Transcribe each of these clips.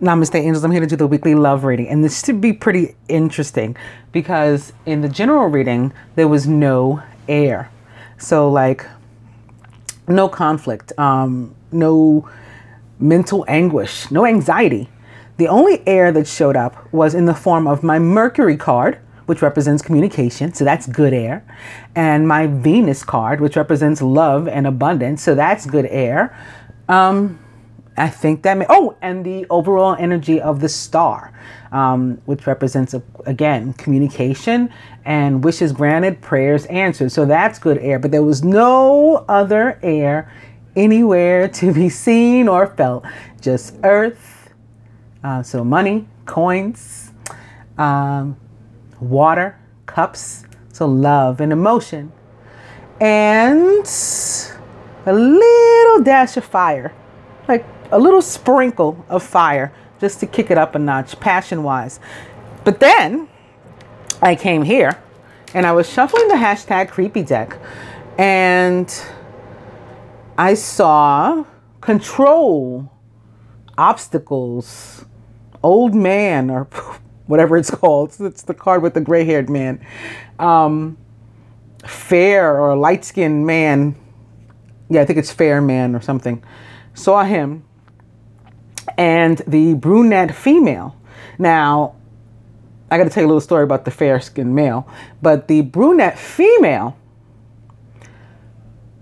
Namaste, angels. I'm here to do the weekly love reading, and this should be pretty interesting because in the general reading there was no air, so like no conflict, um, no mental anguish, no anxiety. The only air that showed up was in the form of my Mercury card, which represents communication, so that's good air, and my Venus card, which represents love and abundance, so that's good air. Um, I think that may, oh, and the overall energy of the star, um, which represents again communication and wishes granted, prayers answered. So that's good air. But there was no other air anywhere to be seen or felt, just earth. Uh, so money, coins, um, water, cups. So love and emotion, and a little dash of fire, like a little sprinkle of fire just to kick it up a notch, passion wise. But then I came here and I was shuffling the hashtag creepy deck and I saw control, obstacles, old man, or whatever it's called. It's the card with the gray haired man. Um, fair or light skinned man. Yeah, I think it's fair man or something. Saw him and the brunette female. Now, I got to tell you a little story about the fair skinned male, but the brunette female,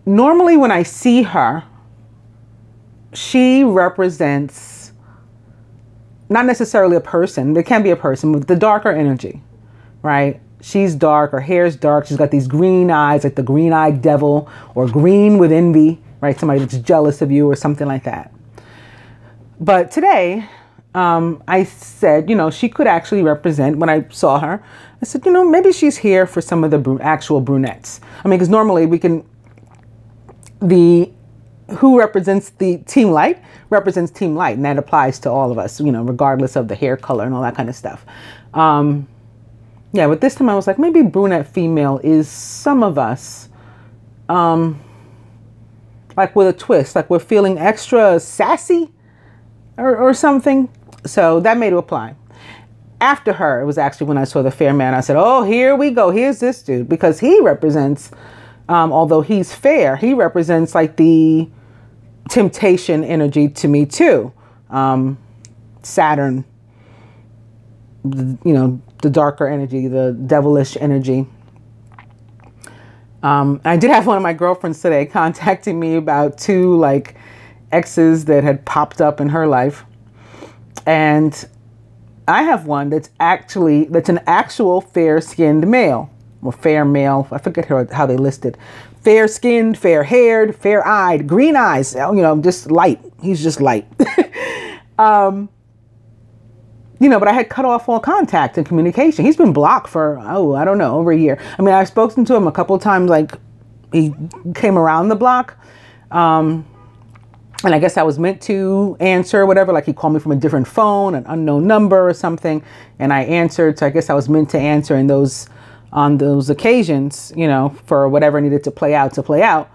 normally when I see her, she represents not necessarily a person, but it can be a person with the darker energy, right? She's dark, her hair's dark, she's got these green eyes, like the green eyed devil, or green with envy, right? Somebody that's jealous of you, or something like that. But today, um, I said, you know, she could actually represent, when I saw her, I said, you know, maybe she's here for some of the br- actual brunettes. I mean, because normally we can, the, who represents the team light represents team light, and that applies to all of us, you know, regardless of the hair color and all that kind of stuff. Um, yeah, but this time I was like, maybe brunette female is some of us. Um, like with a twist, like we're feeling extra sassy or, or something. So that made it apply. After her, it was actually when I saw the fair man. I said, "Oh, here we go. Here's this dude because he represents, um, although he's fair, he represents like the temptation energy to me too. Um, Saturn, you know, the darker energy, the devilish energy." Um, I did have one of my girlfriends today contacting me about two like exes that had popped up in her life. And I have one that's actually that's an actual fair-skinned male or fair male. I forget how, how they listed. Fair-skinned, fair-haired, fair-eyed, green eyes. You know, just light. He's just light. um, you know, but I had cut off all contact and communication. He's been blocked for oh, I don't know, over a year. I mean, I've spoken to him a couple times. Like he came around the block. Um, and I guess I was meant to answer whatever, like he called me from a different phone, an unknown number or something, and I answered. So I guess I was meant to answer in those on those occasions, you know, for whatever needed to play out to play out.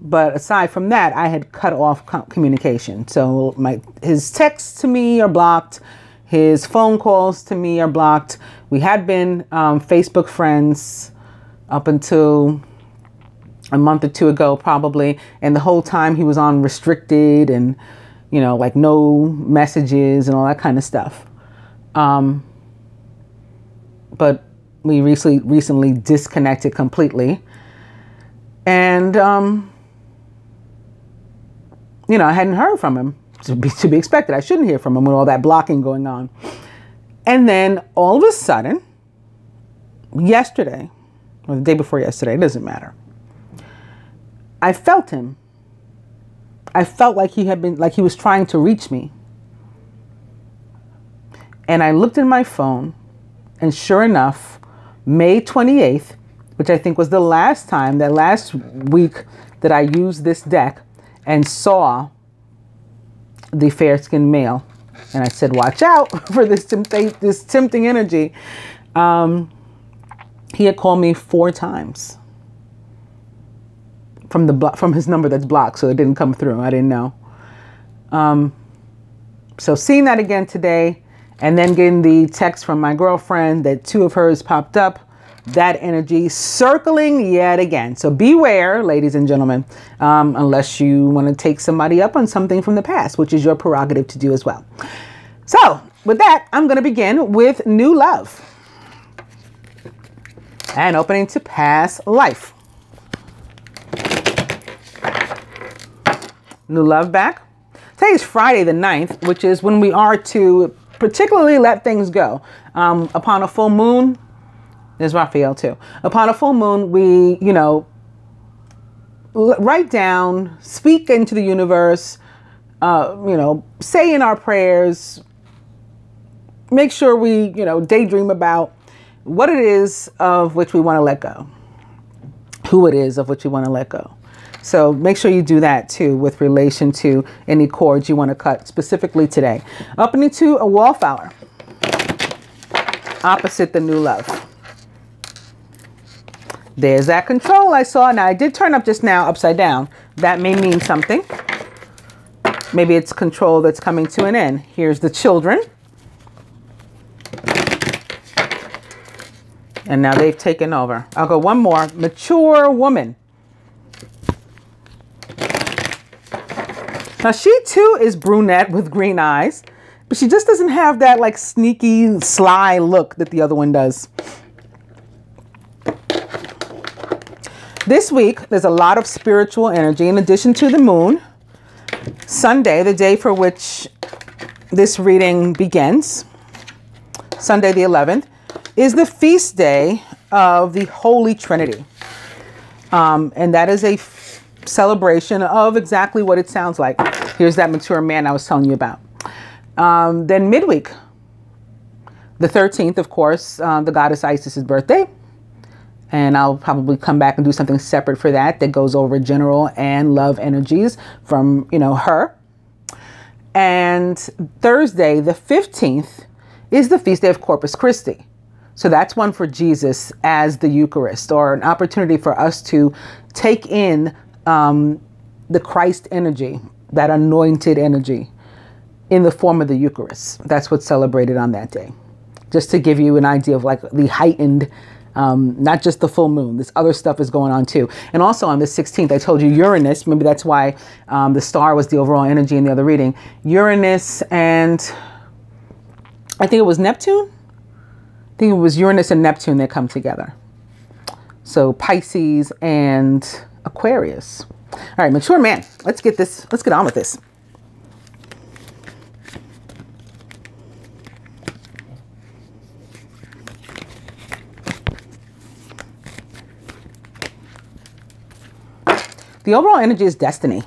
But aside from that, I had cut off communication. So my his texts to me are blocked, his phone calls to me are blocked. We had been um, Facebook friends up until a month or two ago, probably. And the whole time he was on restricted and, you know, like no messages and all that kind of stuff. Um, but we recently recently disconnected completely. And, um, you know, I hadn't heard from him to be, to be expected. I shouldn't hear from him with all that blocking going on. And then all of a sudden, yesterday, or the day before yesterday, it doesn't matter I felt him. I felt like he had been, like he was trying to reach me. And I looked in my phone, and sure enough, May 28th, which I think was the last time, that last week that I used this deck and saw the fair skinned male. And I said, watch out for this, tempt- this tempting energy. Um, he had called me four times from the from his number that's blocked, so it didn't come through. I didn't know. Um, So seeing that again today and then getting the text from my girlfriend that two of hers popped up, that energy circling yet again. So beware, ladies and gentlemen, um, unless you want to take somebody up on something from the past, which is your prerogative to do as well. So with that, I'm going to begin with new love and opening to past life. New love back. Today is Friday the 9th, which is when we are to particularly let things go. Um, upon a full moon, there's Raphael too. Upon a full moon, we, you know, write down, speak into the universe, uh, you know, say in our prayers, make sure we, you know, daydream about what it is of which we want to let go, who it is of which we want to let go. So make sure you do that too with relation to any cords you want to cut specifically today. Up into a wallflower, opposite the new love. There's that control I saw. Now I did turn up just now upside down. That may mean something. Maybe it's control that's coming to an end. Here's the children. And now they've taken over. I'll go one more. Mature woman. Now she too is brunette with green eyes, but she just doesn't have that like sneaky, sly look that the other one does. This week, there's a lot of spiritual energy in addition to the moon. Sunday, the day for which this reading begins, Sunday the 11th, is the feast day of the Holy Trinity. Um, and that is a celebration of exactly what it sounds like. Here's that mature man I was telling you about. Um, then midweek, the 13th, of course, uh, the goddess Isis's birthday. And I'll probably come back and do something separate for that that goes over general and love energies from, you know, her. And Thursday, the 15th, is the feast day of Corpus Christi. So that's one for Jesus as the Eucharist, or an opportunity for us to take in um, the Christ energy, that anointed energy, in the form of the Eucharist. That's what's celebrated on that day. Just to give you an idea of like the heightened, um, not just the full moon, this other stuff is going on too. And also on the 16th, I told you Uranus, maybe that's why um, the star was the overall energy in the other reading. Uranus and I think it was Neptune. I think it was Uranus and Neptune that come together. So Pisces and Aquarius. All right, mature man. Let's get this. Let's get on with this. The overall energy is destiny.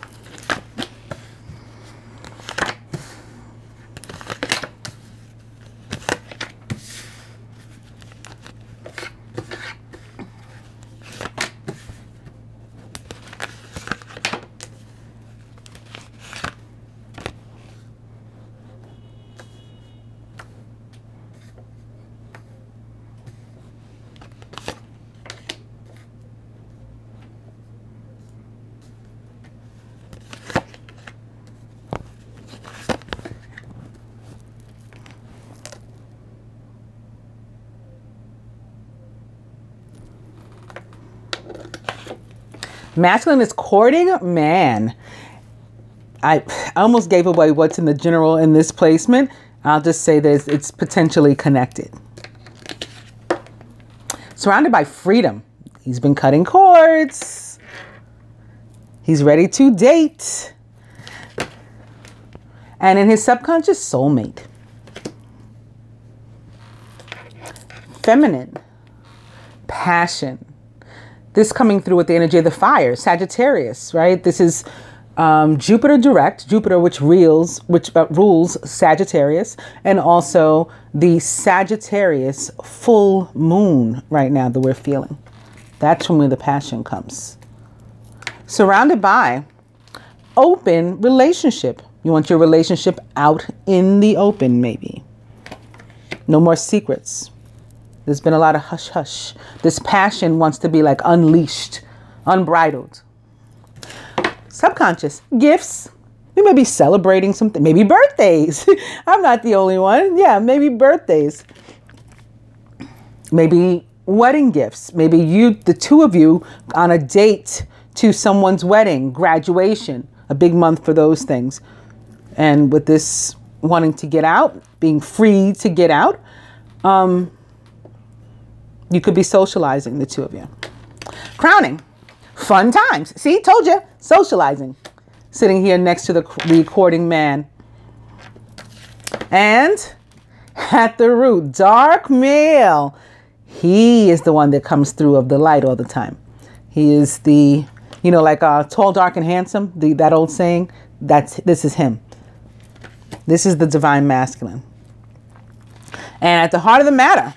Masculine is courting man. I almost gave away what's in the general in this placement. I'll just say that it's potentially connected. Surrounded by freedom. He's been cutting cords. He's ready to date. And in his subconscious soulmate. Feminine. Passion this coming through with the energy of the fire, Sagittarius, right? This is um, Jupiter direct, Jupiter which rules, which uh, rules Sagittarius, and also the Sagittarius full moon right now that we're feeling. That's from where the passion comes. Surrounded by open relationship. You want your relationship out in the open, maybe. No more secrets. There's been a lot of hush hush. This passion wants to be like unleashed, unbridled. Subconscious gifts. We may be celebrating something, maybe birthdays. I'm not the only one. Yeah, maybe birthdays. Maybe wedding gifts. Maybe you, the two of you, on a date to someone's wedding, graduation, a big month for those things. And with this wanting to get out, being free to get out, um, you could be socializing, the two of you. Crowning, fun times. See, told you, socializing. Sitting here next to the, the courting man. And at the root, dark male. He is the one that comes through of the light all the time. He is the, you know, like uh, tall, dark, and handsome. The, that old saying. That's this is him. This is the divine masculine. And at the heart of the matter,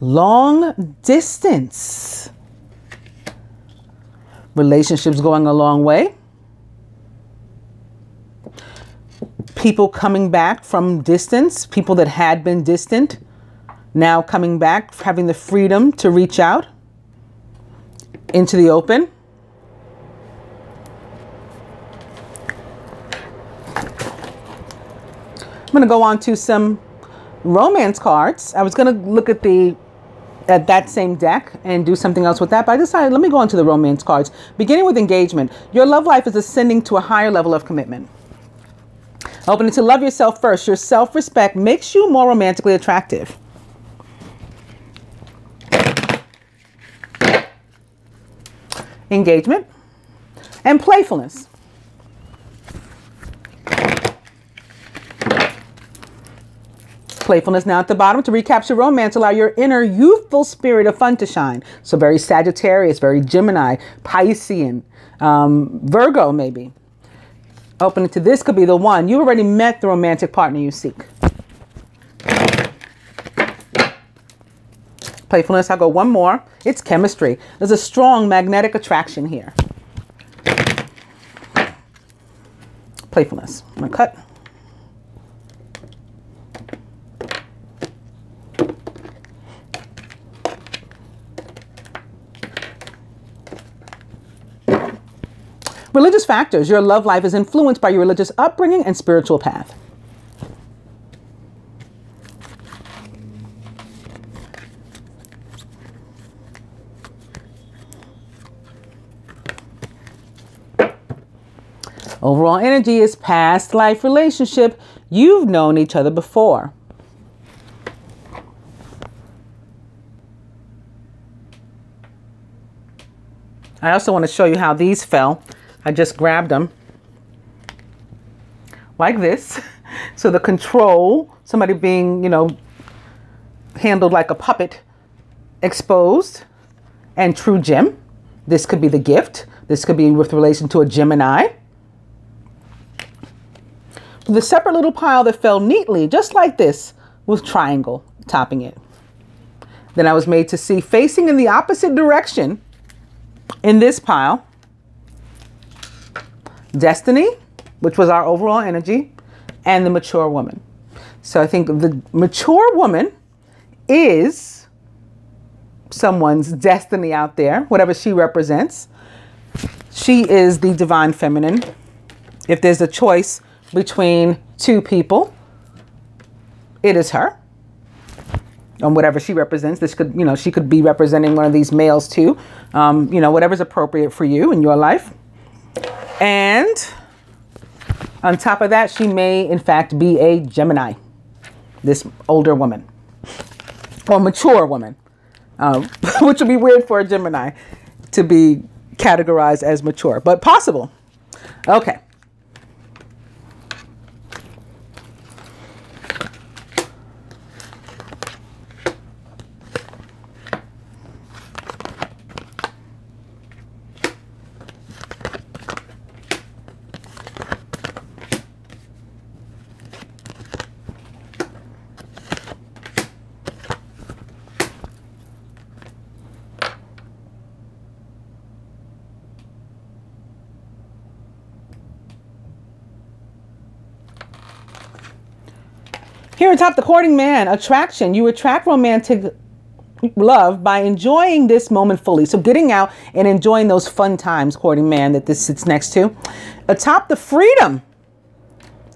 long distance. Relationships going a long way. People coming back from distance, people that had been distant, now coming back, having the freedom to reach out into the open. I'm going to go on to some romance cards. I was going to look at the at that same deck and do something else with that, but I decided let me go on to the romance cards. Beginning with engagement, your love life is ascending to a higher level of commitment. Opening to love yourself first. Your self respect makes you more romantically attractive. Engagement and playfulness. Playfulness now at the bottom to recapture romance, allow your inner youthful spirit of fun to shine. So very Sagittarius, very Gemini, Piscean, um, Virgo maybe. Opening to this could be the one. You already met the romantic partner you seek. Playfulness, I'll go one more. It's chemistry. There's a strong magnetic attraction here. Playfulness. I'm going to cut. Religious factors. Your love life is influenced by your religious upbringing and spiritual path. Overall energy is past life relationship. You've known each other before. I also want to show you how these fell. I just grabbed them like this. So the control, somebody being, you know, handled like a puppet, exposed, and true gem. This could be the gift. This could be with relation to a Gemini. The separate little pile that fell neatly, just like this, with triangle topping it. Then I was made to see facing in the opposite direction in this pile destiny, which was our overall energy, and the mature woman. So I think the mature woman is someone's destiny out there, whatever she represents. She is the divine feminine. If there's a choice between two people, it is her. And whatever she represents, this could, you know, she could be representing one of these males too. Um, you know, whatever's appropriate for you in your life. And on top of that, she may in fact be a Gemini, this older woman or mature woman, um, which would be weird for a Gemini to be categorized as mature, but possible. Okay. Atop the courting man, attraction. You attract romantic love by enjoying this moment fully. So getting out and enjoying those fun times, courting man that this sits next to. Atop the freedom.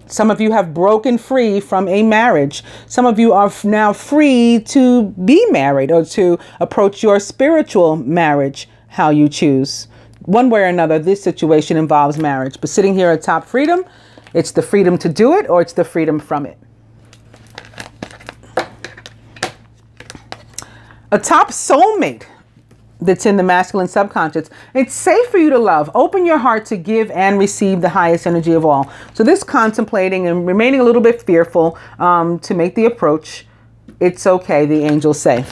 Some of you have broken free from a marriage. Some of you are now free to be married or to approach your spiritual marriage how you choose. One way or another, this situation involves marriage. But sitting here atop freedom, it's the freedom to do it or it's the freedom from it. A top soulmate that's in the masculine subconscious. It's safe for you to love. Open your heart to give and receive the highest energy of all. So this contemplating and remaining a little bit fearful um, to make the approach, it's okay, the angels say.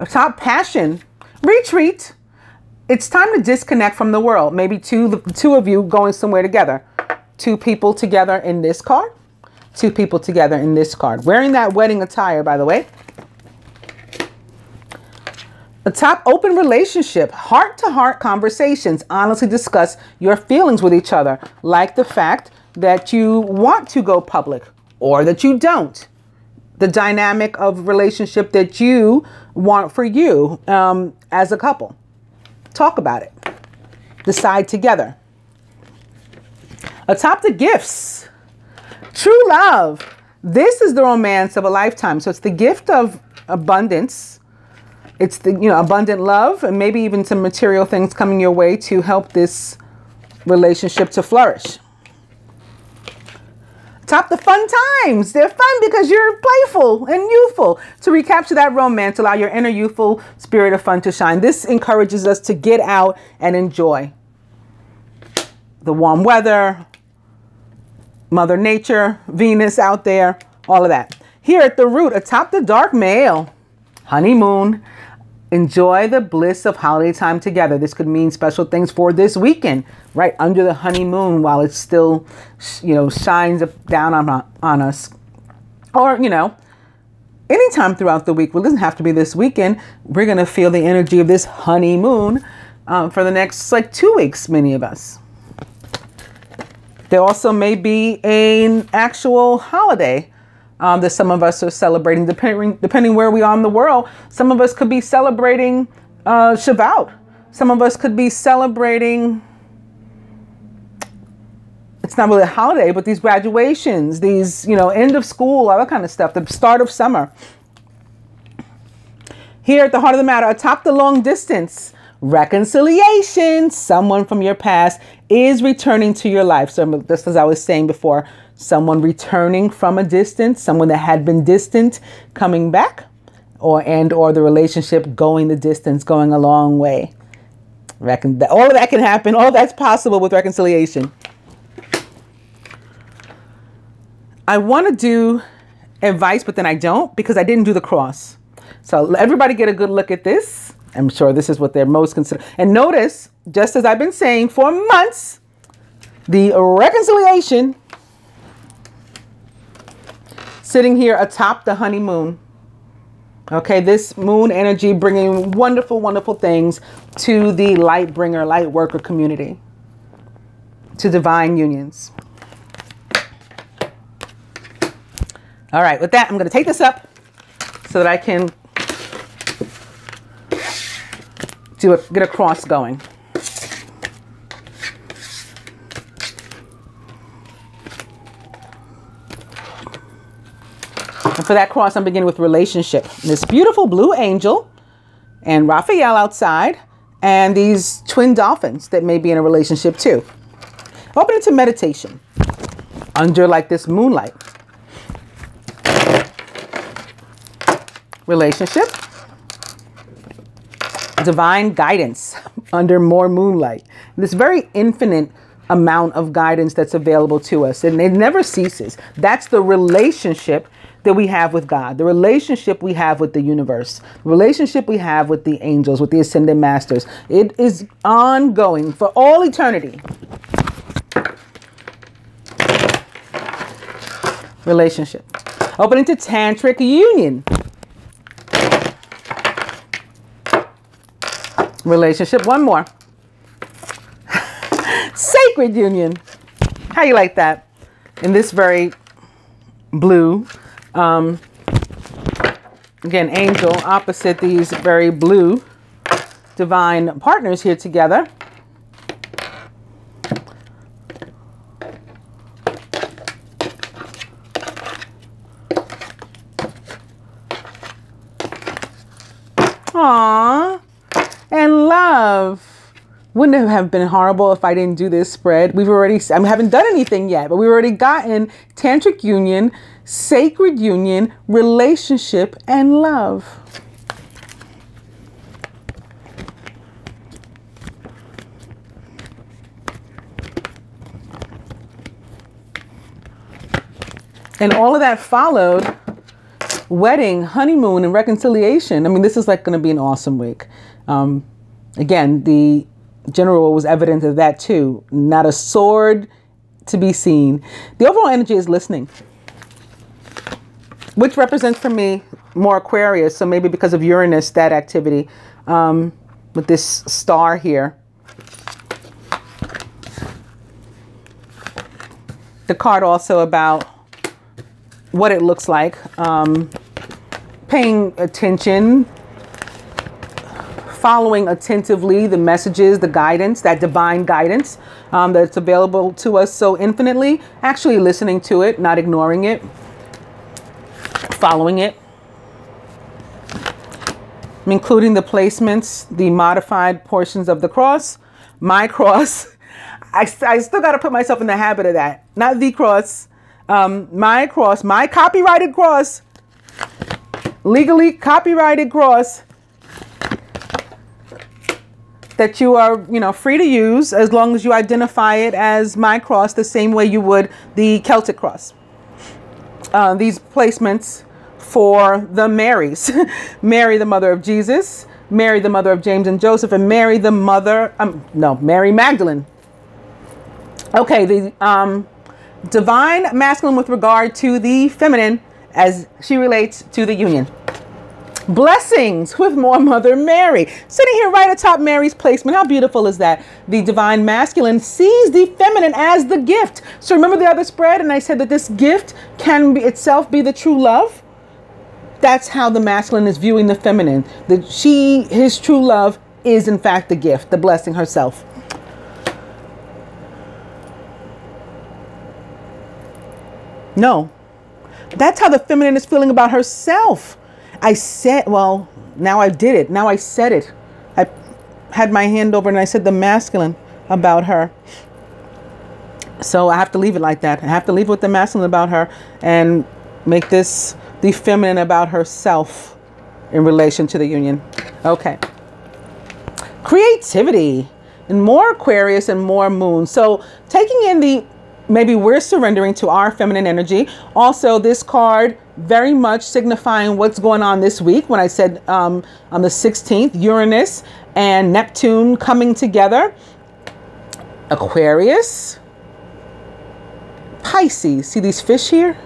A top passion, retreat. It's time to disconnect from the world. Maybe two, two of you going somewhere together. Two people together in this card two people together in this card. Wearing that wedding attire, by the way. A top open relationship, heart to heart conversations, honestly discuss your feelings with each other, like the fact that you want to go public or that you don't. The dynamic of relationship that you want for you um, as a couple. Talk about it. Decide together. Atop the gifts, True love. This is the romance of a lifetime. So it's the gift of abundance. It's the, you know, abundant love and maybe even some material things coming your way to help this relationship to flourish. Top the fun times. They're fun because you're playful and youthful. To recapture that romance, allow your inner youthful spirit of fun to shine. This encourages us to get out and enjoy the warm weather, Mother Nature, Venus out there, all of that. Here at the root, atop the dark male, honeymoon. Enjoy the bliss of holiday time together. This could mean special things for this weekend, right under the honeymoon while it still, you know, shines down on, on us. Or, you know, anytime throughout the week. Well, it doesn't have to be this weekend. We're going to feel the energy of this honeymoon um, for the next like two weeks, many of us. There also may be an actual holiday um, that some of us are celebrating, depending depending where we are in the world. Some of us could be celebrating uh, Shavuot. Some of us could be celebrating. It's not really a holiday, but these graduations, these you know end of school, all that kind of stuff. The start of summer. Here at the heart of the matter, atop the long distance, reconciliation. Someone from your past is returning to your life. So, just as I was saying before, someone returning from a distance, someone that had been distant coming back, or and or the relationship going the distance, going a long way. Recon- all of that can happen. All that's possible with reconciliation. I want to do advice, but then I don't because I didn't do the cross. So everybody get a good look at this. I'm sure this is what they're most concerned. And notice, just as I've been saying for months, the reconciliation sitting here atop the honeymoon. Okay, this moon energy bringing wonderful, wonderful things to the light bringer, light worker community, to divine unions. All right, with that, I'm going to take this up so that I can do a, get a cross going. For that cross, I'm beginning with relationship. This beautiful blue angel and Raphael outside and these twin dolphins that may be in a relationship too. Open it to meditation under like this moonlight. Relationship divine guidance under more moonlight. This very infinite amount of guidance that's available to us, and it never ceases. That's the relationship that we have with God, the relationship we have with the universe, the relationship we have with the angels, with the ascended masters. It is ongoing for all eternity. Relationship. Opening to tantric union. relationship. One more. Sacred union. How you like that? In this very blue. Um, Again, angel opposite these very blue divine partners here together. Aww. And love. Wouldn't it have been horrible if I didn't do this spread? We've already, I haven't done anything yet, but we've already gotten tantric union, sacred union, relationship, and love. And all of that followed wedding, honeymoon, and reconciliation. I mean, this is like going to be an awesome week. Um, again, the general was evident of that too. Not a sword to be seen. The overall energy is listening, which represents for me more Aquarius. So maybe because of Uranus, that activity um, with this star here. The card also about what it looks like, um, paying attention, following attentively the messages, the guidance, that divine guidance um, that's available to us so infinitely, actually listening to it, not ignoring it, following it, including the placements, the modified portions of the cross, my cross. I, I still got to put myself in the habit of that. Not the cross, um, my cross, my copyrighted cross, legally copyrighted cross that you are, you know, free to use as long as you identify it as my cross the same way you would the Celtic cross. Uh, these placements for the Marys, Mary, the mother of Jesus, Mary, the mother of James and Joseph, and Mary, the mother, um, no, Mary Magdalene. Okay, the um, divine masculine with regard to the feminine as she relates to the union. Blessings with more Mother Mary. Sitting here right atop Mary's placement. How beautiful is that? The divine masculine sees the feminine as the gift. So remember the other spread, and I said that this gift can be itself be the true love. That's how the masculine is viewing the feminine. That she, his true love, is in fact the gift, the blessing herself. No. That's how the feminine is feeling about herself. I said, well, now I did it. Now I said it. I had my hand over and I said the masculine about her. So I have to leave it like that. I have to leave it with the masculine about her and make this the feminine about herself in relation to the union. Okay. Creativity and more Aquarius and more moon. So taking in the maybe we're surrendering to our feminine energy. Also, this card very much signifying what's going on this week. When I said um, on the 16th, Uranus and Neptune coming together, Aquarius, Pisces. See these fish here?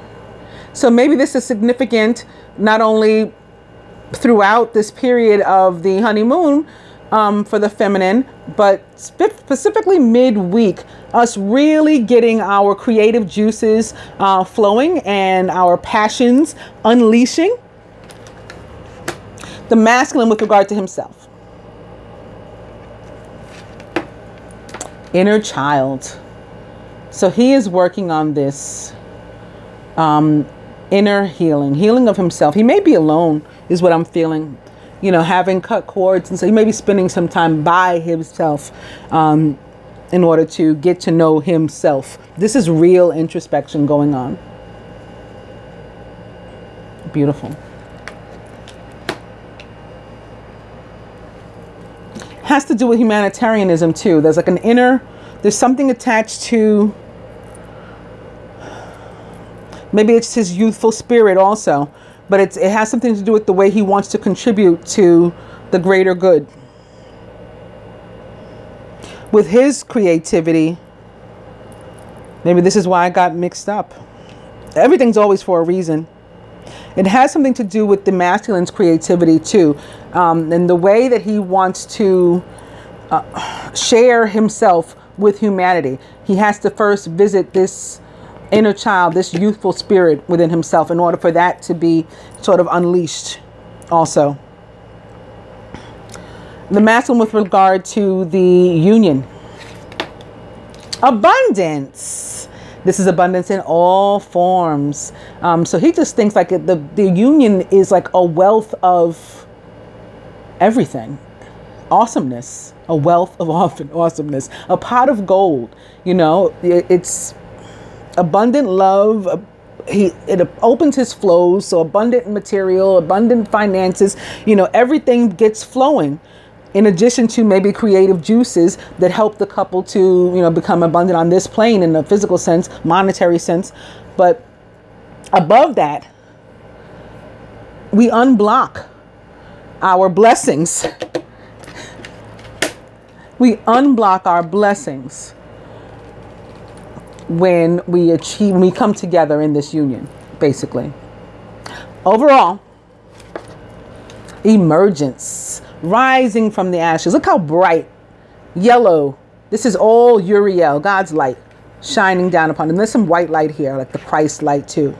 So maybe this is significant not only throughout this period of the honeymoon, um, for the feminine, but specifically midweek, us really getting our creative juices uh, flowing and our passions unleashing. The masculine with regard to himself. Inner child. So he is working on this um, inner healing, healing of himself. He may be alone, is what I'm feeling you know, having cut cords. And so he may be spending some time by himself um, in order to get to know himself. This is real introspection going on. Beautiful. Has to do with humanitarianism too. There's like an inner, there's something attached to, maybe it's his youthful spirit also but it's, it has something to do with the way he wants to contribute to the greater good. With his creativity, maybe this is why I got mixed up. Everything's always for a reason. It has something to do with the masculine's creativity too, um, and the way that he wants to uh, share himself with humanity. He has to first visit this inner child, this youthful spirit within himself, in order for that to be sort of unleashed also. The masculine with regard to the union. Abundance. This is abundance in all forms. Um, so he just thinks like the, the union is like a wealth of everything awesomeness, a wealth of awesomeness, a pot of gold. You know, it's abundant love. He it opens his flows, so abundant material, abundant finances. You know, everything gets flowing. In addition to maybe creative juices that help the couple to you know become abundant on this plane in a physical sense, monetary sense, but above that, we unblock our blessings we unblock our blessings when we achieve when we come together in this union basically. Overall emergence rising from the ashes. Look how bright yellow. This is all uriel god's light shining down upon them there's some white light here like the christ light too.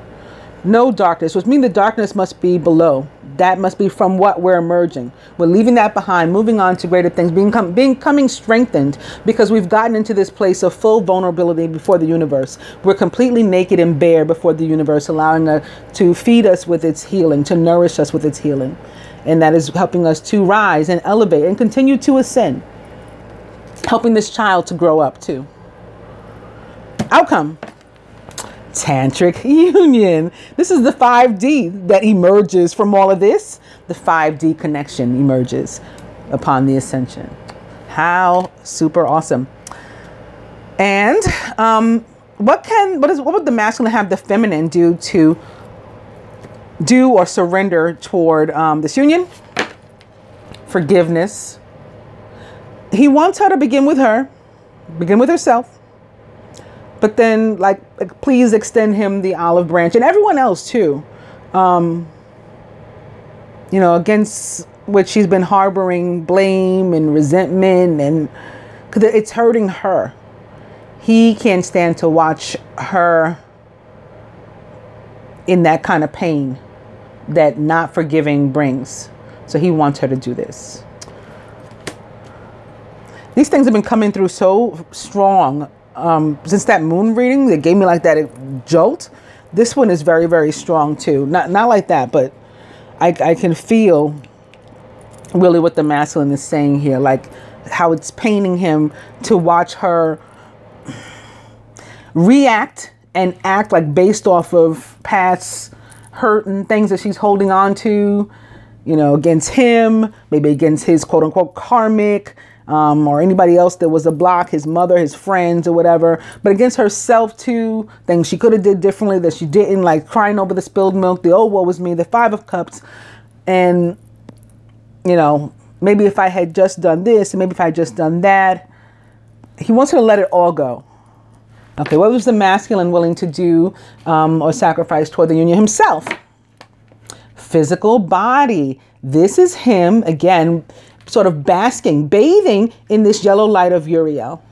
No darkness which means the darkness must be below that must be from what we're emerging. We're leaving that behind, moving on to greater things, being, being coming strengthened because we've gotten into this place of full vulnerability before the universe. We're completely naked and bare before the universe, allowing us to feed us with its healing, to nourish us with its healing. And that is helping us to rise and elevate and continue to ascend, helping this child to grow up too. Outcome tantric union. This is the 5D that emerges from all of this. The 5D connection emerges upon the ascension. How super awesome. And um, what can what is what would the masculine have the feminine do to do or surrender toward um, this union? Forgiveness. He wants her to begin with her, begin with herself but then like please extend him the olive branch and everyone else too. Um, you know against which she's been harboring blame and resentment and because it's hurting her. He can't stand to watch her in that kind of pain that not forgiving brings. So he wants her to do this. These things have been coming through so strong um, since that moon reading that gave me like that jolt, this one is very, very strong too. Not, not like that, but I, I can feel really what the masculine is saying here, like how it's painting him to watch her react and act like based off of past hurt and things that she's holding on to, you know, against him, maybe against his quote unquote karmic um, or anybody else that was a block, his mother, his friends, or whatever. But against herself too, things she could have did differently that she didn't, like crying over the spilled milk, the oh woe was me, the five of cups, and you know maybe if I had just done this, and maybe if I had just done that, he wants her to let it all go. Okay, what was the masculine willing to do um, or sacrifice toward the union himself? Physical body. This is him again sort of basking, bathing in this yellow light of Uriel,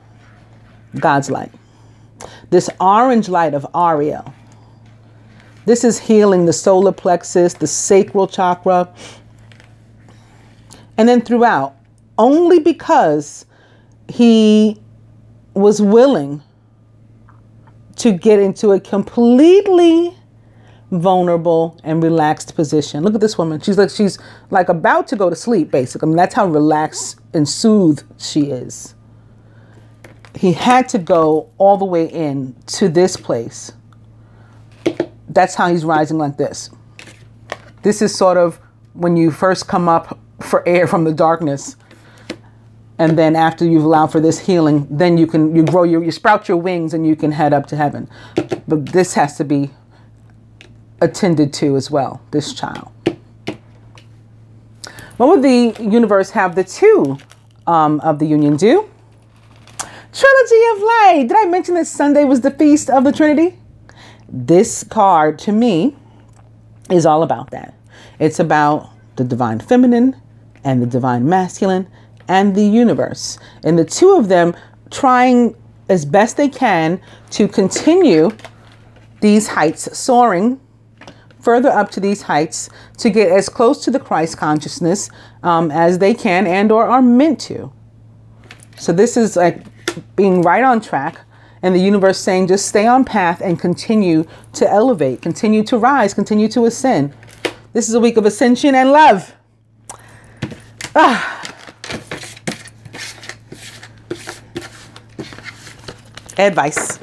God's light. This orange light of Ariel. This is healing the solar plexus, the sacral chakra. And then throughout, only because he was willing to get into a completely vulnerable and relaxed position. Look at this woman. She's like she's like about to go to sleep basically. I mean that's how relaxed and soothed she is. He had to go all the way in to this place. That's how he's rising like this. This is sort of when you first come up for air from the darkness. And then after you've allowed for this healing, then you can you grow your you sprout your wings and you can head up to heaven. But this has to be attended to as well, this child. What would the universe have the two um, of the union do? Trilogy of Light. Did I mention that Sunday was the feast of the Trinity? This card to me is all about that. It's about the divine feminine and the divine masculine and the universe. And the two of them trying as best they can to continue these heights soaring further up to these heights to get as close to the Christ consciousness um, as they can and or are meant to. So this is like being right on track and the universe saying just stay on path and continue to elevate, continue to rise, continue to ascend. This is a week of ascension and love. Ah. Advice.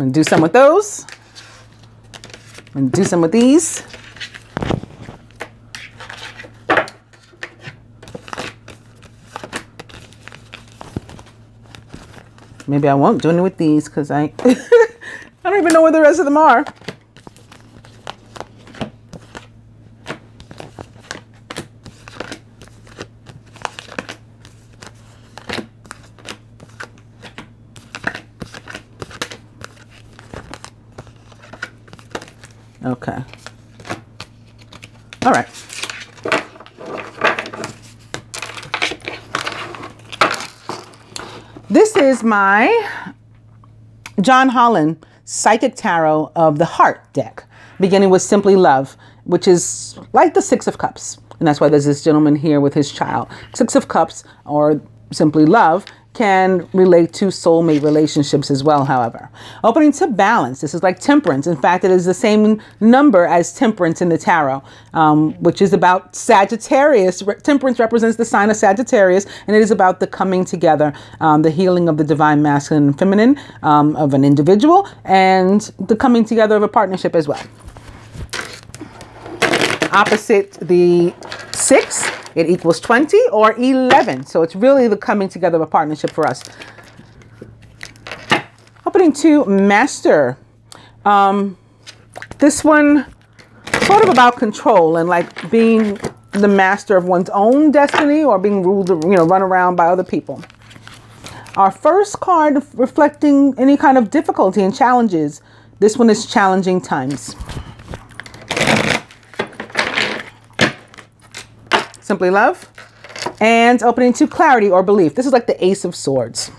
I'm to do some with those. I'm to do some with these. Maybe I won't do any with these because I, I don't even know where the rest of them are. Okay. All right. This is my John Holland Psychic Tarot of the Heart deck, beginning with Simply Love, which is like the Six of Cups. And that's why there's this gentleman here with his child. Six of Cups, or Simply Love, can relate to soulmate relationships as well, however. Opening to balance. This is like temperance. In fact, it is the same number as temperance in the tarot, um, which is about Sagittarius. Temperance represents the sign of Sagittarius, and it is about the coming together, um, the healing of the divine masculine and feminine um, of an individual, and the coming together of a partnership as well. Opposite the six it equals 20 or 11. So it's really the coming together of a partnership for us. Opening to master. Um, this one sort of about control and like being the master of one's own destiny or being ruled, you know, run around by other people. Our first card reflecting any kind of difficulty and challenges. This one is challenging times. Simply Love. And opening to Clarity or Belief. This is like the Ace of Swords.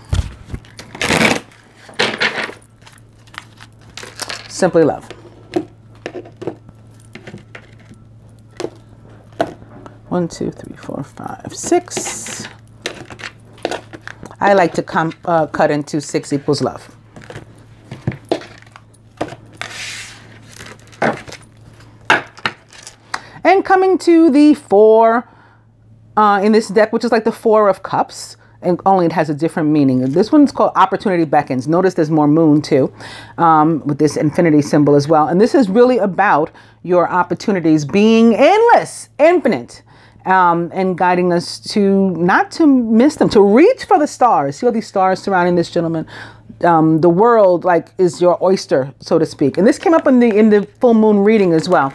Simply Love. One, two, three, four, five, six. I like to come uh, cut into six equals love. And coming to the four uh, in this deck, which is like the Four of Cups, and only it has a different meaning. This one's called Opportunity Beckons. Notice there's more moon too, um, with this infinity symbol as well. And this is really about your opportunities being endless, infinite. Um, and guiding us to not to miss them, to reach for the stars. See all these stars surrounding this gentleman. Um, the world like is your oyster, so to speak. And this came up in the in the full moon reading as well.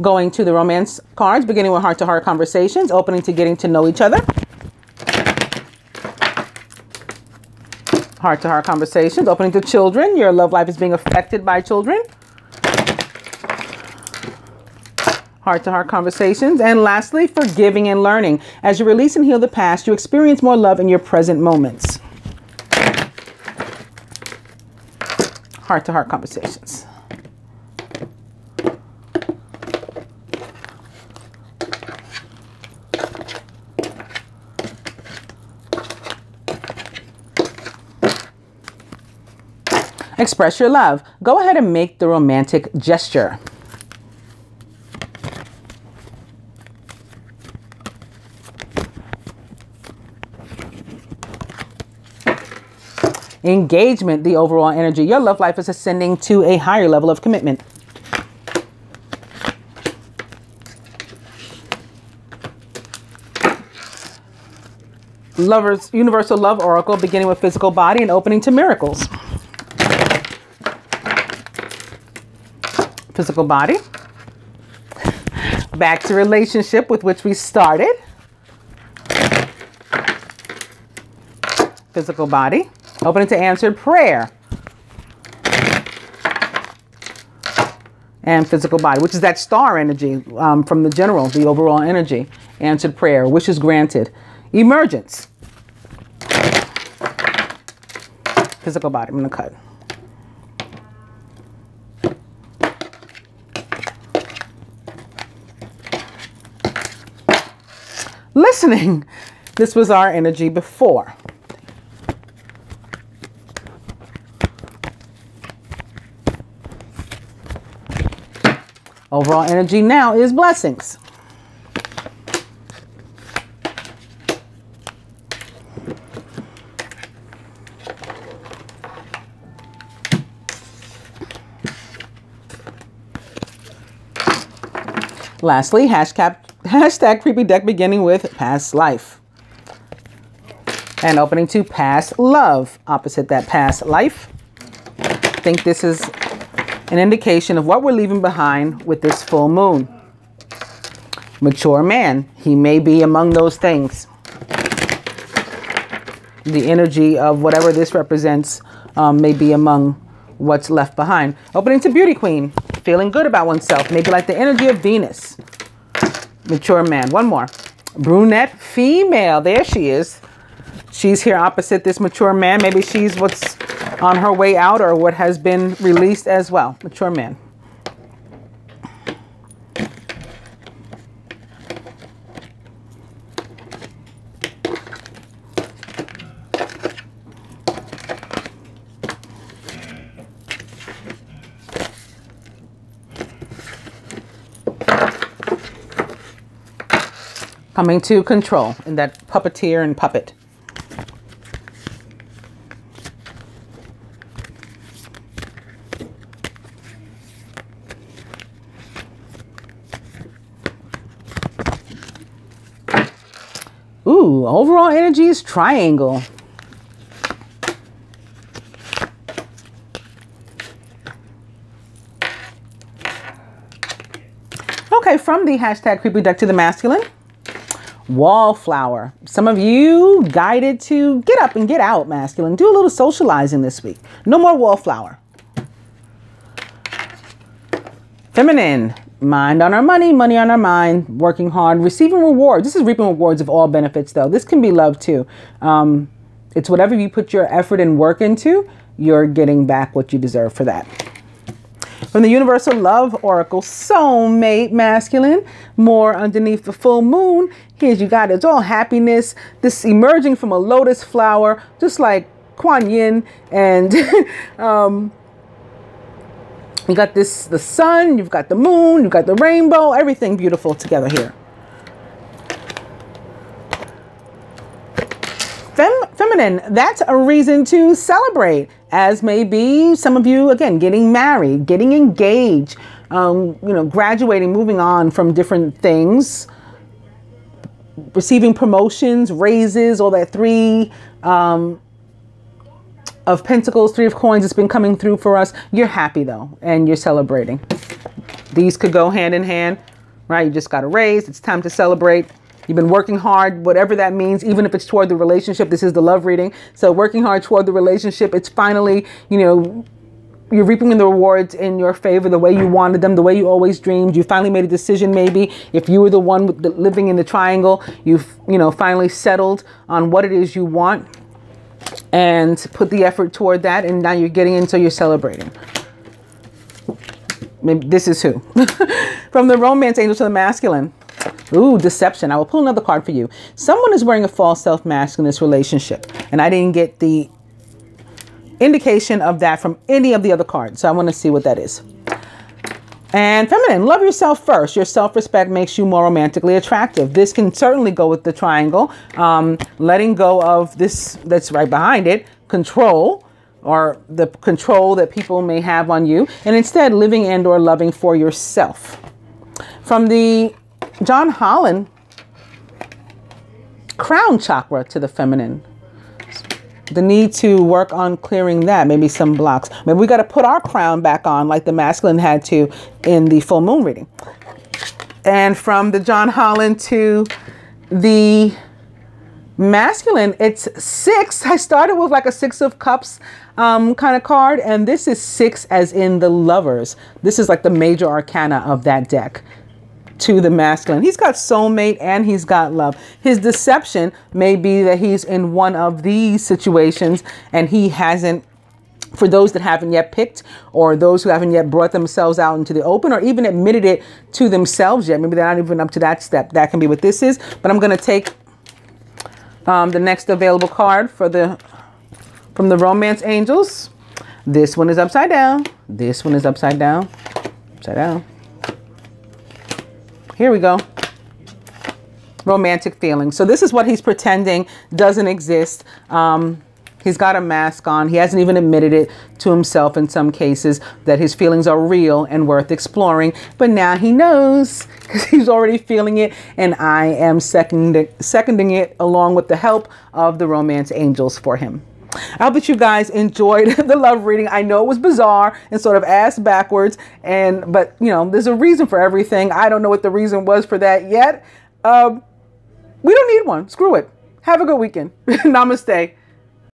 Going to the romance cards, beginning with heart to heart conversations, opening to getting to know each other. Heart to heart conversations, opening to children. Your love life is being affected by children. Heart to heart conversations. And lastly, forgiving and learning. As you release and heal the past, you experience more love in your present moments. Heart to heart conversations. Express your love. Go ahead and make the romantic gesture. Engagement, the overall energy. Your love life is ascending to a higher level of commitment. Lovers, Universal Love Oracle, beginning with physical body and opening to miracles. Physical body. Back to relationship with which we started. Physical body. Opening to answered prayer. and physical body, which is that star energy um, from the general, the overall energy. Answered prayer, wishes granted. Emergence. Physical body, I'm going to cut. Listening. This was our energy before. Overall energy now is blessings. Lastly, hashtag, hashtag creepy deck beginning with past life. And opening to past love, opposite that past life. I think this is an indication of what we're leaving behind with this full moon. Mature man, he may be among those things. The energy of whatever this represents um, may be among what's left behind. Opening to beauty queen, feeling good about oneself, maybe like the energy of Venus. Mature man, one more. Brunette female, there she is. She's here opposite this mature man. Maybe she's what's on her way out or what has been released as well. Mature man. Coming to control in that puppeteer and puppet. Ooh, overall energy is triangle. Okay, from the hashtag creepy duck to the masculine, wallflower. Some of you guided to get up and get out, masculine. Do a little socializing this week. No more wallflower. Feminine, mind on our money, money on our mind, working hard, receiving rewards. This is reaping rewards of all benefits, though. This can be love too. Um, it's whatever you put your effort and work into, you're getting back what you deserve for that. From the Universal Love Oracle, Soulmate Masculine, more underneath the full moon. Here's you got it. It's all happiness. This emerging from a lotus flower, just like Kuan Yin and um, you got this, the sun, you've got the moon, you've got the rainbow, everything beautiful together here. Fem feminine, that's a reason to celebrate, as may be some of you, again, getting married, getting engaged, um, you know, graduating, moving on from different things, receiving promotions, raises, all that three um, of Pentacles, Three of Coins, it's been coming through for us. You're happy though, and you're celebrating. These could go hand in hand, right? You just got a raise. It's time to celebrate. You've been working hard, whatever that means, even if it's toward the relationship. This is the love reading. So working hard toward the relationship, it's finally, you know, you're reaping the rewards in your favor the way you wanted them, the way you always dreamed. You finally made a decision, maybe. If you were the one living in the triangle, you've, you know, finally settled on what it is you want and put the effort toward that and now you're getting into you're celebrating maybe this is who from the romance angel to the masculine Ooh, deception. I will pull another card for you. Someone is wearing a false self mask in this relationship. And I didn't get the indication of that from any of the other cards. So I want to see what that is. And feminine, love yourself first. Your self-respect makes you more romantically attractive. This can certainly go with the triangle. Um, letting go of this that's right behind it, control, or the control that people may have on you, and instead living and or loving for yourself. From the John Holland crown chakra to the feminine the need to work on clearing that, maybe some blocks. Maybe we got to put our crown back on like the masculine had to in the full moon reading. And from the John Holland to the masculine, it's six. I started with like a six of cups um, kind of card, and this is six as in the lovers. This is like the major arcana of that deck to the masculine. He's got soulmate and he's got love. His deception may be that he's in one of these situations and he hasn't for those that haven't yet picked or those who haven't yet brought themselves out into the open or even admitted it to themselves yet. Maybe they're not even up to that step. That can be what this is. But I'm going to take um, the next available card for the from the Romance Angels. This one is upside down. This one is upside down. Upside down. Here we go. Romantic feelings. So this is what he's pretending doesn't exist. Um, He's got a mask on. He hasn't even admitted it to himself in some cases that his feelings are real and worth exploring. But now he knows because he's already feeling it. And I am seconding it along with the help of the romance angels for him. I hope that you guys enjoyed the love reading. I know it was bizarre and sort of ass backwards, and but you know there's a reason for everything. I don't know what the reason was for that yet. Um, we don't need one. Screw it. Have a good weekend. Namaste.